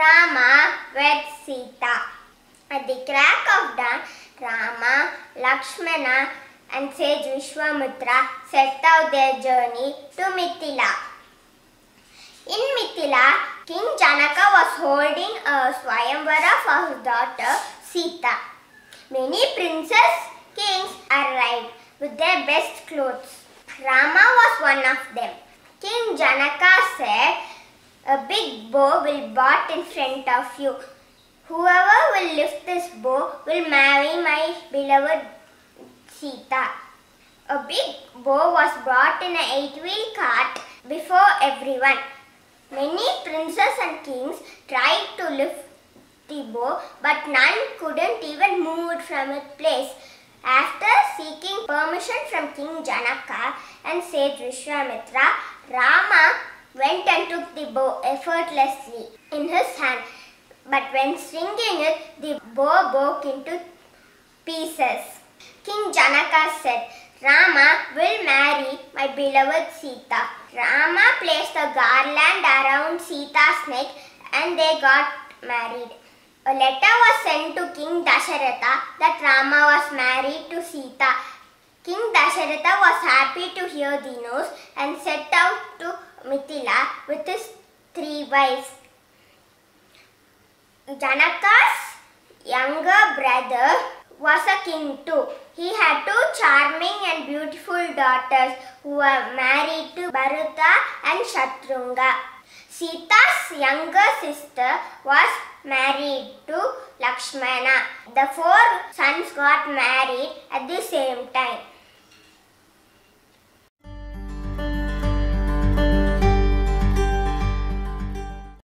Rama wed Sita. At the crack of dawn, Rama, Lakshmana, and sage Vishwamitra set out their journey to Mithila. In Mithila, King Janaka was holding a Swayamvara for his daughter Sita. Many princes, kings arrived with their best clothes. Rama was one of them. King Janaka said, A big bow will brought in front of you. Whoever will lift this bow will marry my beloved Sita. A big bow was brought in an eight-wheel cart before everyone. Many princes and kings tried to lift the bow, but none couldn't even move it from its place. After seeking permission from King Janaka and sage Vishwamitra, Rama went and took the bow effortlessly in his hand. But when swinging it, the bow broke into pieces. King Janaka said, Rama will marry my beloved Sita. Rama placed a garland around Sita's neck and they got married. A letter was sent to King Dasharatha that Rama was married to Sita. King Dasharatha was happy to hear the news and set out Mithila with his three wives. Janaka's younger brother was a king too. He had two charming and beautiful daughters who were married to Bharata and Shatrughna. Sita's younger sister was married to Lakshmana. The four sons got married at the same time.